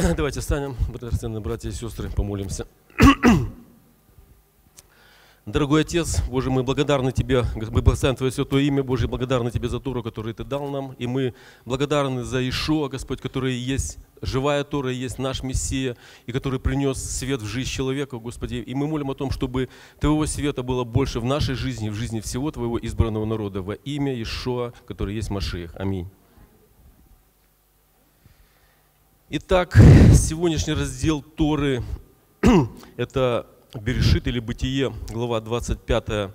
Давайте станем, драгоценные братья и сестры, помолимся. Дорогой Отец, Боже, мы благодарны Тебе, мы благословим Твое святое имя, Боже, благодарны Тебе за Тору, которую Ты дал нам, и мы благодарны за Ишуа, Господь, который есть живая Тора, есть наш Мессия, и который принес свет в жизнь человека, Господи. И мы молим о том, чтобы Твоего света было больше в нашей жизни, в жизни всего Твоего избранного народа, во имя Ишуа, который есть Машиих. Аминь. Итак, сегодняшний раздел Торы – это Берешит или Бытие, глава 25,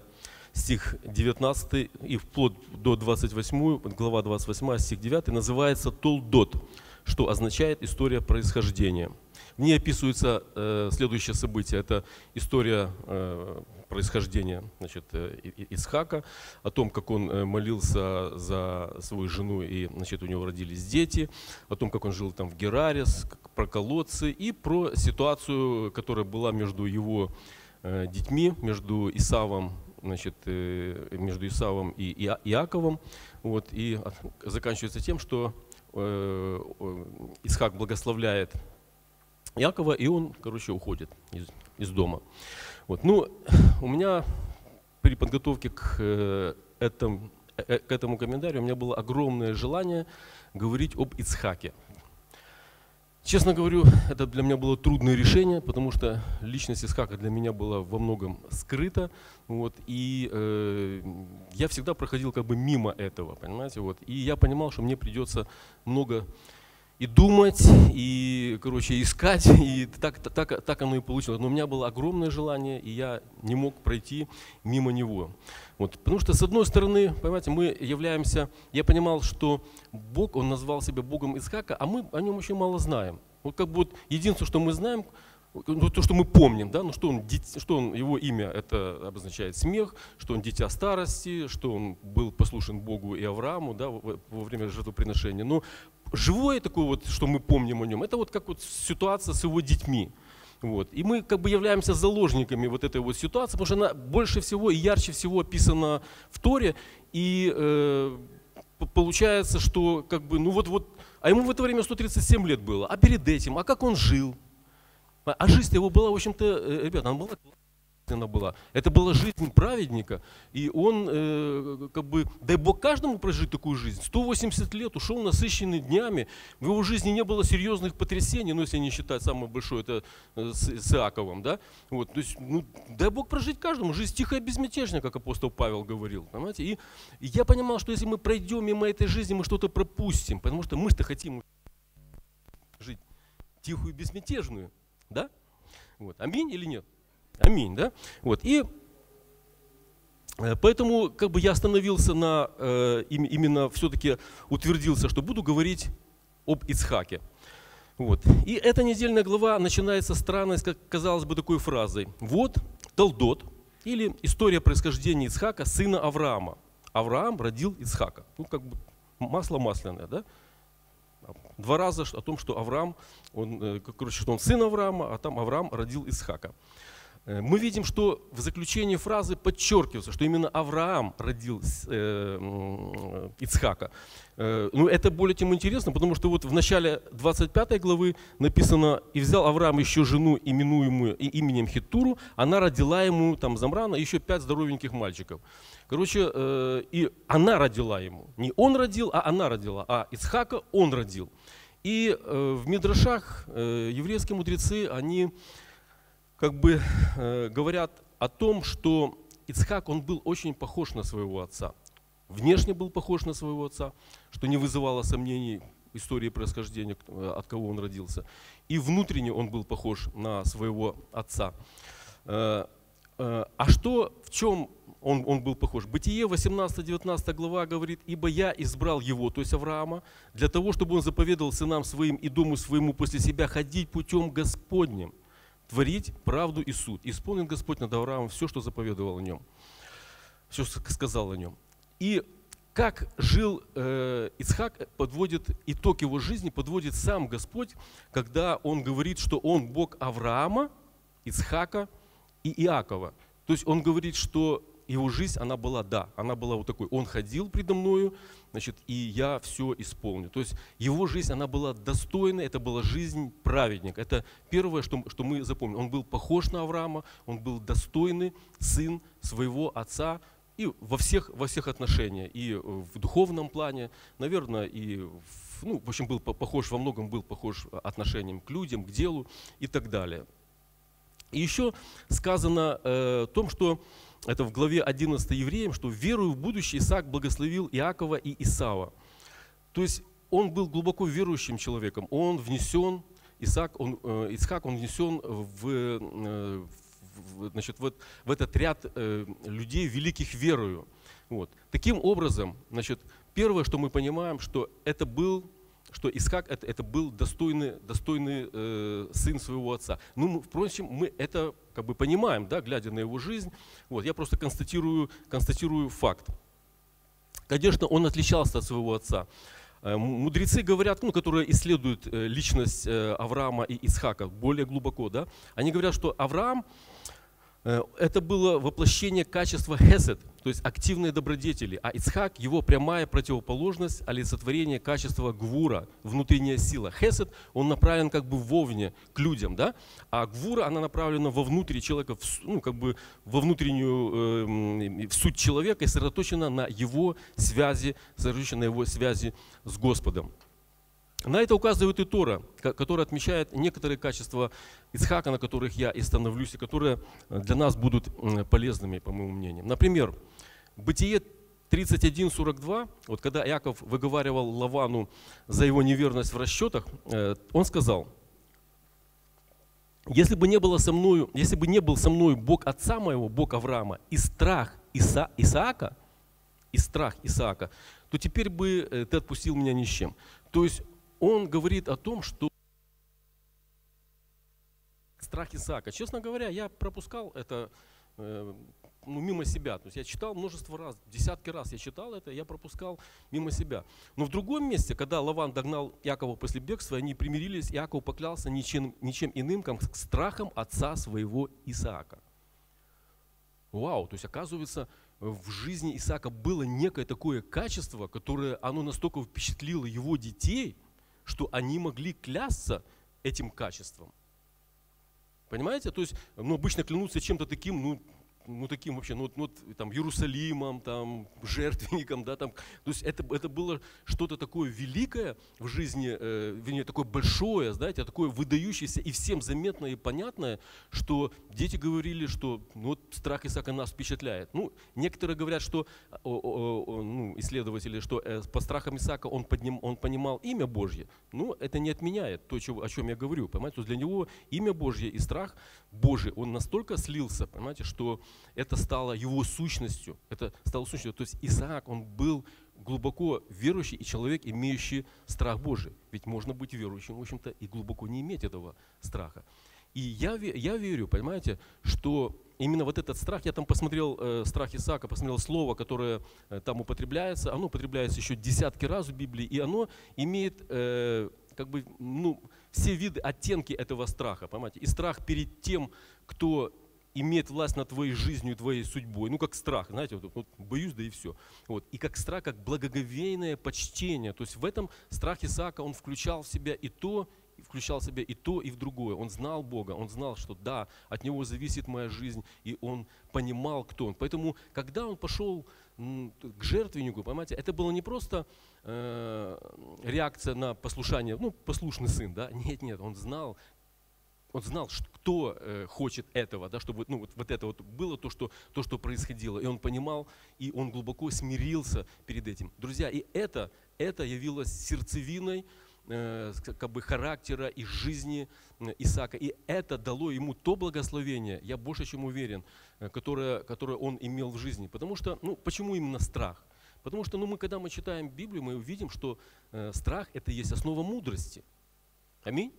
стих 19 и вплоть до 28, глава 28, стих 9, называется Толдот, что означает история происхождения. В ней описывается э, следующее событие. Это история э, происхождения значит, э, Исхака, о том, как он э, молился за свою жену и значит, у него родились дети, о том, как он жил там в Гераре, про колодцы и про ситуацию, которая была между его э, детьми, между Исавом значит, между Исавом и Иаковом. Вот, и заканчивается тем, что Исхак благословляет Иакова, и он, короче, уходит из, из дома. Вот. Ну, у меня при подготовке к, э, этому, э, к этому комментарию у меня было огромное желание говорить об Ицхаке. Честно говорю, это для меня было трудное решение, потому что личность Исхака для меня была во многом скрыта. Вот, и э, я всегда проходил как бы мимо этого, понимаете. Вот, и я понимал, что мне придется много и думать, и, короче, искать, и так, так, так оно и получилось. Но у меня было огромное желание, и я не мог пройти мимо него. Вот, потому что, с одной стороны, понимаете, мы являемся, я понимал, что Бог, Он назвал себя Богом Исхака, а мы о нем очень мало знаем. Вот как бы вот единственное, что мы знаем, ну, то, что мы помним, да, ну, что, он, что он, его имя это обозначает смех, что он дитя старости, что он был послушен Богу и Аврааму да, во, во время жертвоприношения. Но живое такое вот, что мы помним о нем, это вот как вот ситуация с его детьми. Вот. И мы как бы являемся заложниками вот этой вот ситуации, потому что она больше всего и ярче всего описана в Торе. И э, получается, что как бы, ну вот, вот, а ему в это время 137 лет было. А перед этим, а как он жил? А жизнь его была, в общем-то, э, ребята, она была она была. Это была жизнь праведника, и он, э, как бы, дай Бог каждому прожить такую жизнь. 180 лет ушел насыщенный днями, в его жизни не было серьезных потрясений, ну, если не считать самое большое, это э, с, с Иаковом, да. Вот, то есть, ну, дай Бог прожить каждому, жизнь тихая безмятежная, как апостол Павел говорил, понимаете. И, и я понимал, что если мы пройдем мимо этой жизни, мы что-то пропустим, потому что мы-то хотим жить тихую и безмятежную, да? Вот. Аминь или нет? Аминь, да? Вот. И э, поэтому как бы я остановился на, э, именно все-таки утвердился, что буду говорить об Ицхаке. Вот. И эта недельная глава начинается странной, как казалось бы, такой фразой. Вот Талдот, или история происхождения Ицхака, сына Авраама. Авраам родил Ицхака. Ну, как бы масло масляное, да? Два раза о том, что Авраам, он, э, короче, что он сын Авраама, а там Авраам родил Исхака. Э, мы видим, что в заключении фразы подчеркивается, что именно Авраам родил э, Ицхака. Э, ну, это более тем интересно, потому что вот в начале 25 главы написано, «И взял Авраам еще жену, именуемую именем Хитуру, она родила ему, там, Замрана, еще пять здоровеньких мальчиков». Короче, и она родила ему. Не он родил, а она родила, а Ицхака он родил. И в Мидрашах еврейские мудрецы, они как бы э, говорят о том, что Ицхак, он был очень похож на своего отца. Внешне был похож на своего отца, что не вызывало сомнений истории происхождения, э, от кого он родился. И внутренне он был похож на своего отца. Э, э, а что, в чем он, он был похож? Бытие 18-19 глава говорит, «Ибо я избрал его, то есть Авраама, для того, чтобы он заповедал сынам своим и дому своему после себя ходить путем Господним, творить правду и суд. Исполнит Господь над Авраамом все, что заповедовал о нем, все, что сказал о нем. И как жил э, Ицхак, подводит итог его жизни, подводит сам Господь, когда он говорит, что он Бог Авраама, Ицхака и Иакова. То есть он говорит, что его жизнь, она была, да, она была вот такой. Он ходил предо мною, значит, и я все исполню. То есть его жизнь, она была достойной, это была жизнь праведника. Это первое, что, что мы запомним. Он был похож на Авраама, он был достойный сын своего отца, и во всех, во всех отношениях, и в духовном плане, наверное, и в, ну, в общем, был похож, во многом был похож отношением к людям, к делу и так далее. И еще сказано э, о том, что это в главе 11 евреям, что верую в будущее Исаак благословил Иакова и Исава. То есть он был глубоко верующим человеком, он внесен, Исаак, он, э, Исхак, он внесен в, э, в, значит, вот, в этот ряд э, людей великих верою. Вот. Таким образом, значит, первое, что мы понимаем, что это был что Исхак это, это был достойный, достойный э, сын своего отца. Ну, мы, впрочем, мы это как бы понимаем, да, глядя на его жизнь. Вот, я просто констатирую, констатирую факт. Конечно, он отличался от своего отца. Э, мудрецы говорят, ну, которые исследуют э, личность э, Авраама и Исхака более глубоко, да, они говорят, что Авраам это было воплощение качества хесед, то есть активные добродетели, а Ицхак, его прямая противоположность, олицетворение качества гвура, внутренняя сила. Хесед, он направлен как бы вовне, к людям, да? а гвура, она направлена вовнутрь человека, ну, как бы во внутреннюю, э, в суть человека и сосредоточена на его связи, сосредоточена на его связи с Господом. На это указывает и Тора, которая отмечает некоторые качества Исхака, на которых я и становлюсь, и которые для нас будут полезными, по моему мнению. Например, Бытие 31.42, вот когда Яков выговаривал Лавану за его неверность в расчетах, э, он сказал, если бы не было со мною, если бы не был со мной Бог отца моего, Бог Авраама, и страх Иса, Исаака, и страх Исаака, то теперь бы э, ты отпустил меня ни с чем. То есть он говорит о том, что страх Исаака. Честно говоря, я пропускал это э, ну, мимо себя. То есть я читал множество раз, десятки раз я читал это, я пропускал мимо себя. Но в другом месте, когда Лаван догнал Якова после бегства, они примирились, Яков поклялся ничем, ничем иным, как страхом отца своего Исаака. Вау, то есть оказывается, в жизни Исаака было некое такое качество, которое оно настолько впечатлило его детей – что они могли клясться этим качеством. Понимаете? То есть, ну, обычно клянутся чем-то таким, ну, ну, таким вообще, ну, ну там, Иерусалимом, там, жертвенником, да, там, то есть это, это было что-то такое великое в жизни, э, вернее, такое большое, знаете, такое выдающееся и всем заметное и понятное, что дети говорили, что ну, вот страх Исаака нас впечатляет. Ну, некоторые говорят, что, о, о, о, ну, исследователи, что э, по страхам Исаака он, подним, он понимал имя Божье. Ну, это не отменяет то, о чем я говорю, понимаете, то есть для него имя Божье и страх Божий, он настолько слился, понимаете, что это стало его сущностью. Это стало сущностью. То есть Исаак, он был глубоко верующий и человек, имеющий страх Божий. Ведь можно быть верующим, в общем-то, и глубоко не иметь этого страха. И я, я верю, понимаете, что именно вот этот страх, я там посмотрел э, страх Исаака, посмотрел слово, которое э, там употребляется, оно употребляется еще десятки раз в Библии, и оно имеет э, как бы, ну, все виды, оттенки этого страха, понимаете. И страх перед тем, кто имеет власть над твоей жизнью, твоей судьбой. Ну, как страх, знаете, вот, вот боюсь, да и все. Вот. И как страх, как благоговейное почтение. То есть в этом страх Исаака, он включал в себя и то, включал в себя и то, и в другое. Он знал Бога, он знал, что да, от Него зависит моя жизнь, и он понимал, кто он. Поэтому, когда он пошел к жертвеннику, понимаете, это было не просто э, реакция на послушание, ну, послушный сын, да, нет, нет, он знал, он знал, кто э, хочет этого, да, чтобы ну, вот, вот это вот было то что, то, что происходило. И он понимал, и он глубоко смирился перед этим. Друзья, и это, это явилось сердцевиной э, как бы характера и жизни э, Исаака. И это дало ему то благословение, я больше чем уверен, э, которое, которое он имел в жизни. Потому что, ну, почему именно страх? Потому что ну, мы, когда мы читаем Библию, мы увидим, что э, страх – это есть основа мудрости. Аминь.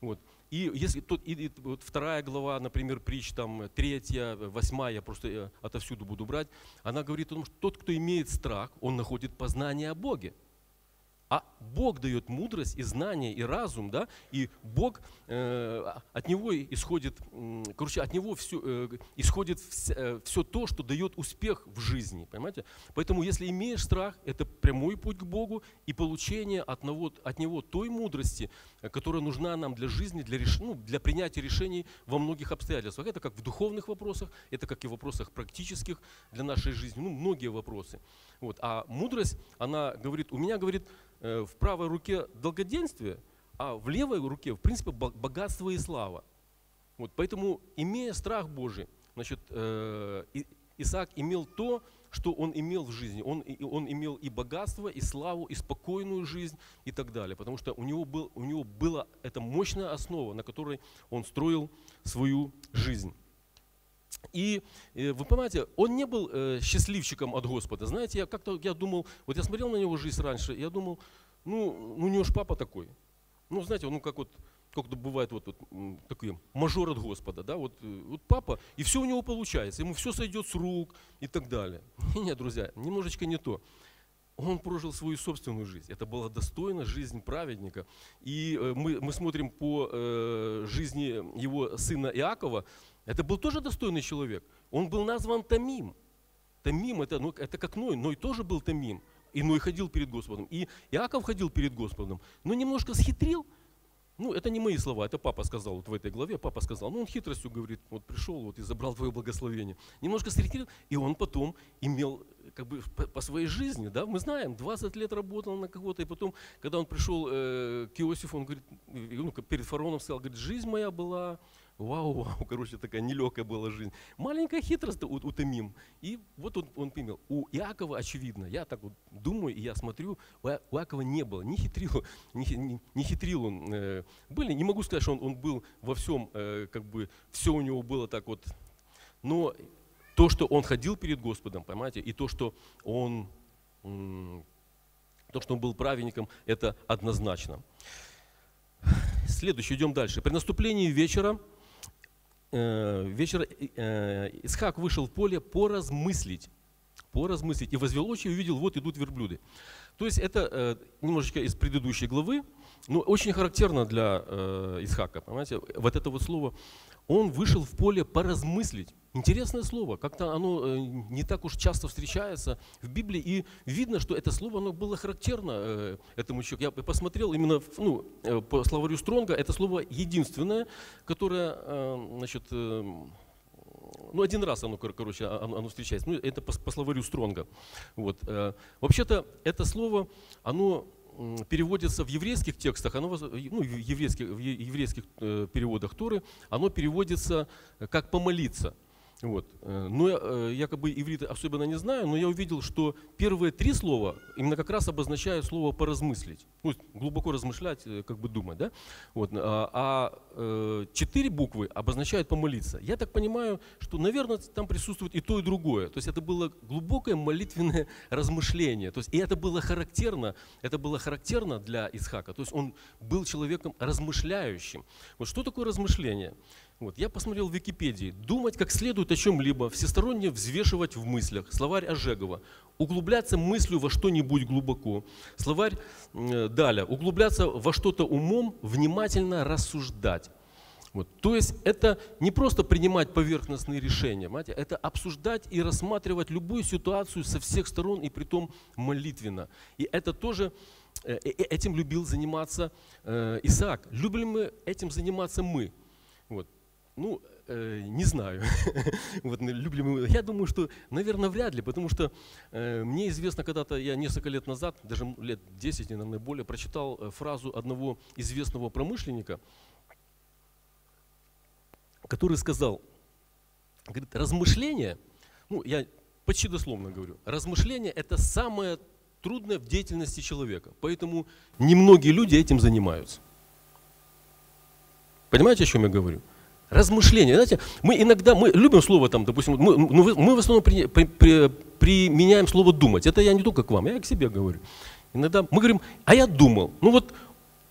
Вот. И если тут и, и, вот вторая глава, например, притч, там, третья, восьмая, я просто отовсюду буду брать, она говорит о том, что тот, кто имеет страх, он находит познание о Боге. А Бог дает мудрость и знание, и разум, да, и Бог, э, от Него исходит, короче, от Него все, э, исходит все, э, все то, что дает успех в жизни, понимаете? Поэтому, если имеешь страх, это прямой путь к Богу и получение от Него, от него той мудрости, которая нужна нам для жизни, для, реш, ну, для принятия решений во многих обстоятельствах. Это как в духовных вопросах, это как и в вопросах практических для нашей жизни, ну, многие вопросы. Вот. А мудрость, она говорит, у меня, говорит, Э, в правой руке долгоденствие, а в левой руке, в принципе, богатство и слава. Вот, поэтому, имея страх Божий, значит, э, Исаак имел то, что он имел в жизни. Он, он имел и богатство, и славу, и спокойную жизнь и так далее. Потому что у него, был, у него была эта мощная основа, на которой он строил свою жизнь. И э, вы понимаете, он не был э, счастливчиком от Господа. Знаете, я как-то я думал, вот я смотрел на него жизнь раньше, я думал, ну, ну у него же папа такой. Ну, знаете, ну как вот, как то бывает вот, вот такой мажор от Господа, да, вот, э, вот папа, и все у него получается, ему все сойдет с рук и так далее. Нет, друзья, немножечко не то он прожил свою собственную жизнь. Это была достойна жизнь праведника. И мы, мы смотрим по э, жизни его сына Иакова, это был тоже достойный человек. Он был назван Тамим. Тамим это, ну, это как Ной. Ной тоже был Тамим. И Ной ходил перед Господом. И Иаков ходил перед Господом. Но немножко схитрил. Ну, это не мои слова, это папа сказал вот в этой главе. Папа сказал, ну он хитростью говорит, вот пришел вот и забрал твое благословение. Немножко схитрил, и он потом имел как бы по, своей жизни, да, мы знаем, 20 лет работал на кого-то, и потом, когда он пришел э, к Иосифу, он говорит, ну, перед фараоном сказал, говорит, жизнь моя была Вау, вау, короче, такая нелегкая была жизнь. Маленькая хитрость у, у Тамим. И вот он, он понял, у Иакова очевидно, я так вот думаю, и я смотрю, у Иакова не было, не хитрил, не, не, не хитрил он. Э, были, не могу сказать, что он, он был во всем, э, как бы, все у него было так вот. Но то, что он ходил перед Господом, понимаете, и то, что он, то, что он был праведником, это однозначно. Следующий, идем дальше. При наступлении вечера Э, вечер э, Исхак вышел в поле поразмыслить, поразмыслить, и возвел очи и увидел, вот идут верблюды. То есть это э, немножечко из предыдущей главы, но очень характерно для Исхака, понимаете, вот это вот слово, он вышел в поле поразмыслить. Интересное слово, как-то оно э, не так уж часто встречается в Библии, и видно, что это слово оно было характерно э, этому человеку. Я посмотрел именно ну, э, по словарю Стронга, это слово единственное, которое, значит, ну, один раз оно, короче, оно, встречается. Ну, это по, по словарю Стронга. Вот. Вообще-то это слово, оно переводится в еврейских текстах, оно, ну, еврейских, в еврейских переводах Торы, оно переводится как «помолиться». Вот. Э, но э, якобы иврит особенно не знаю, но я увидел, что первые три слова именно как раз обозначают слово поразмыслить. Ну, глубоко размышлять, э, как бы думать. Да? Вот. А, а четыре буквы обозначают помолиться. Я так понимаю, что, наверное, там присутствует и то, и другое. То есть это было глубокое молитвенное размышление. То есть, и это было характерно, это было характерно для Исхака. То есть он был человеком размышляющим. Вот что такое размышление? Вот, я посмотрел в Википедии. Думать как следует о чем-либо, всесторонне взвешивать в мыслях. Словарь Ожегова. Углубляться мыслью во что-нибудь глубоко. Словарь э, Даля. Углубляться во что-то умом, внимательно рассуждать. Вот. То есть это не просто принимать поверхностные решения, понимаете, это обсуждать и рассматривать любую ситуацию со всех сторон и при том молитвенно. И это тоже э, э, этим любил заниматься Исаак. Любим мы этим заниматься мы. Ну, э, не знаю. вот, люблю, я думаю, что, наверное, вряд ли, потому что э, мне известно, когда-то я несколько лет назад, даже лет 10, наверное, более, прочитал э, фразу одного известного промышленника, который сказал, говорит, размышление, ну, я почти дословно говорю, размышление – это самое трудное в деятельности человека, поэтому немногие люди этим занимаются. Понимаете, о чем я говорю? Размышления. Знаете, мы иногда, мы любим слово там, допустим, мы, ну, мы в основном при, при, при, применяем слово думать. Это я не только к вам, я и к себе говорю. Иногда мы говорим, а я думал. Ну вот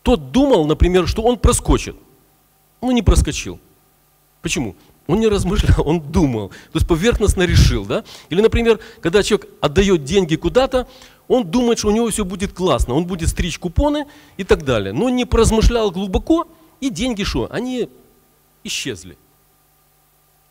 тот думал, например, что он проскочит. Ну не проскочил. Почему? Он не размышлял, он думал. То есть поверхностно решил. Да? Или, например, когда человек отдает деньги куда-то, он думает, что у него все будет классно, он будет стричь купоны и так далее. Но не поразмышлял глубоко, и деньги что? Они исчезли.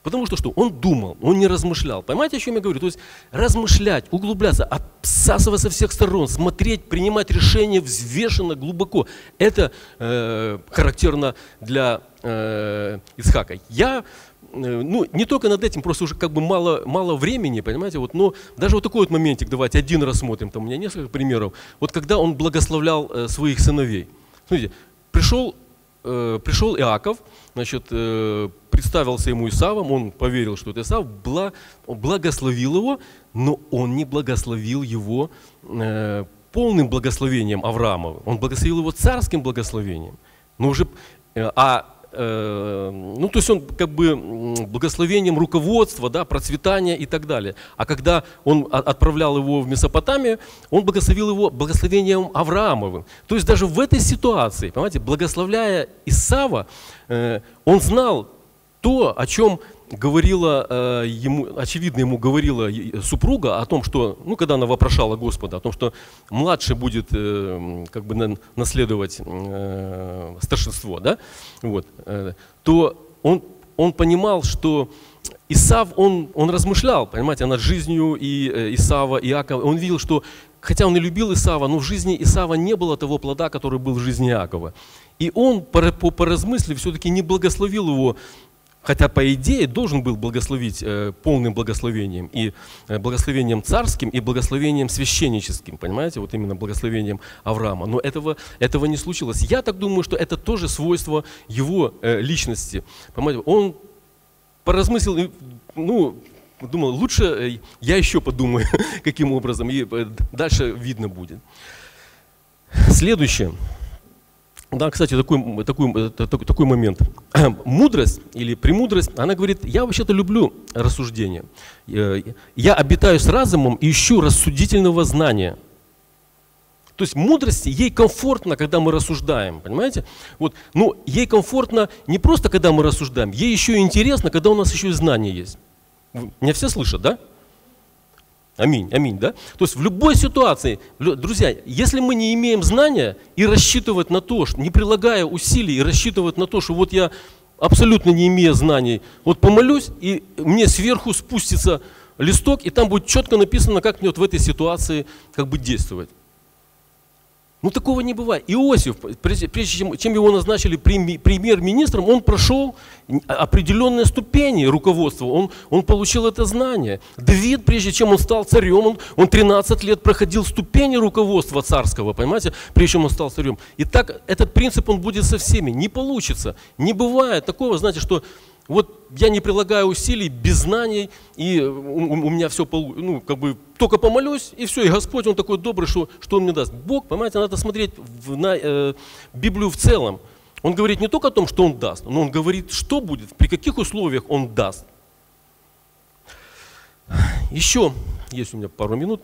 Потому что что? Он думал, он не размышлял. Понимаете, о чем я говорю? То есть размышлять, углубляться, обсасывать со всех сторон, смотреть, принимать решения взвешенно, глубоко. Это э, характерно для э, Исхака. Я э, ну, не только над этим, просто уже как бы мало, мало времени, понимаете, вот, но даже вот такой вот моментик, давайте один рассмотрим, там у меня несколько примеров. Вот когда он благословлял э, своих сыновей. Смотрите, пришел, э, пришел Иаков, значит, э, представился ему Исавом, он поверил, что это Исав, благословил его, но он не благословил его э, полным благословением Авраамова, он благословил его царским благословением. Но уже, э, а ну, то есть он как бы благословением руководства, да, процветания и так далее. А когда он отправлял его в Месопотамию, он благословил его благословением Авраамовым. То есть даже в этой ситуации, понимаете, благословляя Исава, э, он знал то, о чем говорила э, ему, очевидно ему говорила супруга о том, что, ну, когда она вопрошала Господа, о том, что младший будет э, как бы наследовать э, старшинство, да, вот, то он, он понимал, что Исав, он, он размышлял, понимаете, над жизнью и Исава, и Иакова. Он видел, что, хотя он и любил Исава, но в жизни Исава не было того плода, который был в жизни Иакова. И он, поразмыслив, все-таки не благословил его Хотя, по идее, должен был благословить э, полным благословением. И э, благословением царским, и благословением священническим. Понимаете? Вот именно благословением Авраама. Но этого, этого не случилось. Я так думаю, что это тоже свойство его э, личности. Понимаете? Он поразмыслил, ну, думал, лучше э, я еще подумаю, каким образом, и э, дальше видно будет. Следующее. Да, кстати, такой, такой, такой, момент. Мудрость или премудрость, она говорит, я вообще-то люблю рассуждение. Э, я обитаю с разумом и ищу рассудительного знания. То есть мудрости, ей комфортно, когда мы рассуждаем, понимаете? Вот, но ей комфортно не просто, когда мы рассуждаем, ей еще и интересно, когда у нас еще и знания есть. Меня все слышат, да? Аминь, аминь, да? То есть в любой ситуации, друзья, если мы не имеем знания и рассчитывать на то, что, не прилагая усилий и рассчитывать на то, что вот я абсолютно не имея знаний, вот помолюсь, и мне сверху спустится листок, и там будет четко написано, как мне вот в этой ситуации как бы действовать. Ну такого не бывает. Иосиф, прежде, чем, чем его назначили премьер-министром, он прошел определенные ступени руководства, он, он получил это знание. Давид, прежде чем он стал царем, он, он 13 лет проходил ступени руководства царского, понимаете, прежде чем он стал царем. И так этот принцип он будет со всеми. Не получится, не бывает такого, знаете, что вот я не прилагаю усилий, без знаний, и у, у меня все, ну, как бы, только помолюсь, и все, и Господь, Он такой добрый, что, что Он мне даст. Бог, понимаете, надо смотреть в, на э, Библию в целом. Он говорит не только о том, что Он даст, но Он говорит, что будет, при каких условиях Он даст. Еще, есть у меня пару минут,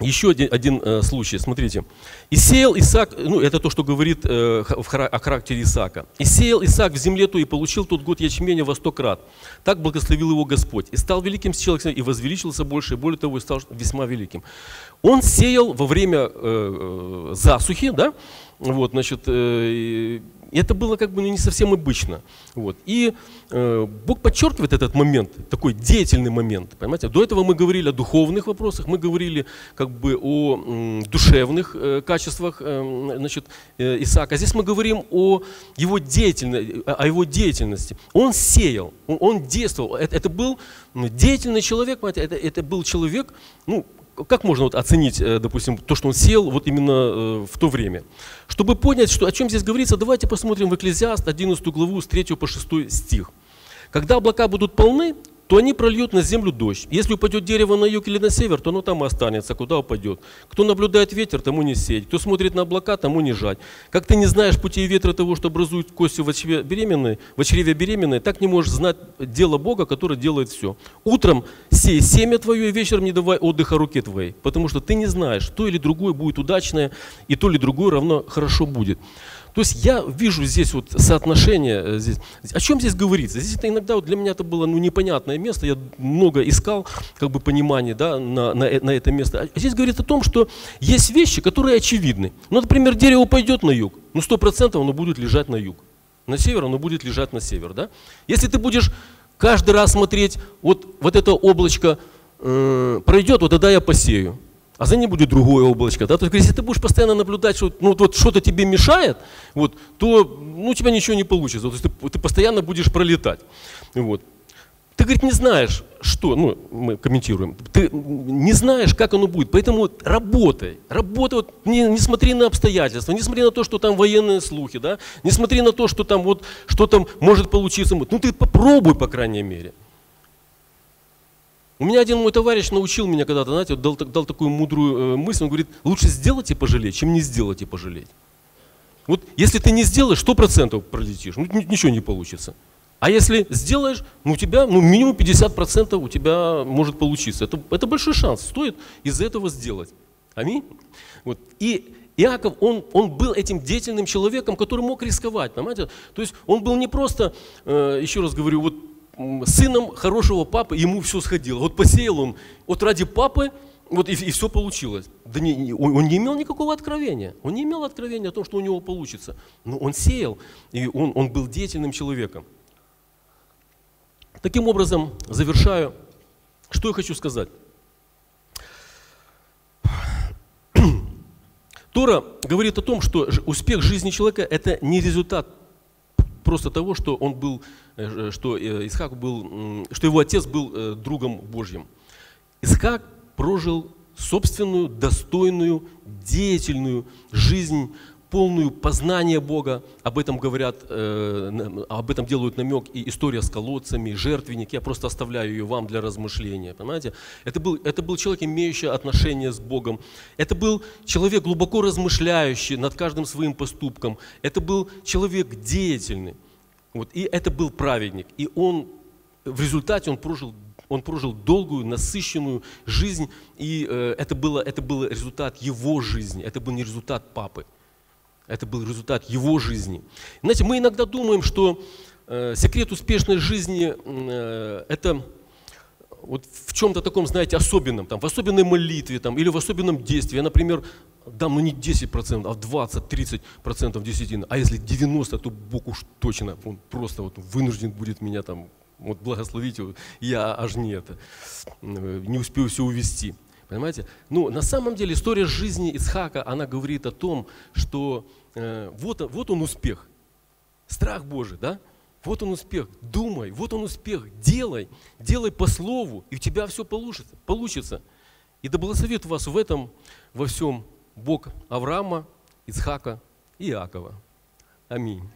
еще один, один э, случай, смотрите. «И сеял Исаак», ну это то, что говорит э, в, о характере Исаака. «И сеял Исаак в земле ту, и получил тот год ячменя во сто крат. Так благословил его Господь. И стал великим человеком, и возвеличился больше, и более того, и стал весьма великим». Он сеял во время э, э засухи, да, вот, значит, э, и это было как бы ну, не совсем обычно. Вот. И э, Бог подчеркивает этот момент, такой деятельный момент. Понимаете? До этого мы говорили о духовных вопросах, мы говорили как бы о м, душевных э, качествах э, значит, э, Исаака. Здесь мы говорим о его, деятельности, о его деятельности. Он сеял, он, он действовал. Это, это был деятельный человек, понимаете? Это, это был человек, ну, как можно вот оценить, э, допустим, то, что он сел вот именно э, в то время? Чтобы понять, что, о чем здесь говорится, давайте посмотрим в Экклезиаст 11 главу с 3 по 6 стих. Когда облака будут полны, то они прольют на землю дождь. Если упадет дерево на юг или на север, то оно там и останется, куда упадет. Кто наблюдает ветер, тому не сеять. Кто смотрит на облака, тому не жать. Как ты не знаешь пути ветра того, что образует кости в очреве беременной, в очреве беременной, так не можешь знать дело Бога, который делает все. Утром сей семя твое, и вечером не давай отдыха руке твоей, потому что ты не знаешь, то или другое будет удачное, и то или другое равно хорошо будет. То есть я вижу здесь вот соотношение. э, Здесь. О чем здесь говорится? Здесь это иногда вот для меня это было ну, непонятное место. Я много искал как бы понимания да, на, на, э- на это место. А здесь говорит о том, что есть вещи, которые очевидны. Ну, например, дерево пойдет на юг, ну сто процентов оно будет лежать на юг. На север оно будет лежать на север. Да? Если ты будешь каждый раз смотреть, вот, вот это облачко э, пройдет, вот тогда я посею а за ним будет другое облачко. Да? То есть, если ты будешь постоянно наблюдать, что ну, вот что-то тебе мешает, вот, то ну, у тебя ничего не получится. То есть, ты, ты постоянно будешь пролетать. Вот. Ты, говорит, не знаешь, что, ну, мы комментируем, ты не знаешь, как оно будет, поэтому работай, работай, вот, не, не смотри на обстоятельства, не смотри на то, что там военные слухи, да, не смотри на то, что там вот, что там может получиться, ну, ты попробуй, по крайней мере. У меня один мой товарищ научил меня когда-то, знаете, дал, дал такую мудрую э, мысль, он говорит, лучше сделать и пожалеть, чем не сделать и пожалеть. Вот если ты не сделаешь, сто процентов пролетишь, ну, ничего не получится. А если сделаешь, ну, у тебя ну, минимум 50% у тебя может получиться. Это, это большой шанс, стоит из-за этого сделать. Аминь. Вот. И Иаков, он, он был этим деятельным человеком, который мог рисковать, понимаете? То есть он был не просто, э, еще раз говорю, вот сыном хорошего папы, ему все сходило. Вот посеял он, вот ради папы, вот и, и все получилось. Да не, он, он не имел никакого откровения. Он не имел откровения о том, что у него получится. Но он сеял, и он, он был деятельным человеком. Таким образом, завершаю, что я хочу сказать. Тора говорит о том, что успех жизни человека – это не результат просто того, что он был, что Исхак был, что его отец был другом Божьим. Исхак прожил собственную, достойную, деятельную жизнь, полную познания Бога. Об этом говорят, э, об этом делают намек и история с колодцами, жертвенник. Я просто оставляю ее вам для размышления. Понимаете? Это был, это был человек, имеющий отношение с Богом. Это был человек, глубоко размышляющий над каждым своим поступком. Это был человек деятельный. Вот, и это был праведник. И он в результате он прожил он прожил долгую, насыщенную жизнь, и э, это, было, это был результат его жизни, это был не результат папы. Это был результат его жизни. Знаете, мы иногда думаем, что э, секрет успешной жизни э, это вот в чем-то таком, знаете, особенном, там, в особенной молитве там, или в особенном действии. Я, например, дам ну не 10%, а 20-30% десятины. А если 90%, то Бог уж точно, он просто вот вынужден будет меня там вот благословить, я аж не это, не успею все увести. Понимаете? Ну, на самом деле история жизни Исхака, она говорит о том, что э, вот, вот он успех. Страх Божий, да? Вот он успех. Думай, вот он успех. Делай, делай по слову, и у тебя все получится. получится. И да благословит вас в этом, во всем Бог Авраама, Исхака и Иакова. Аминь.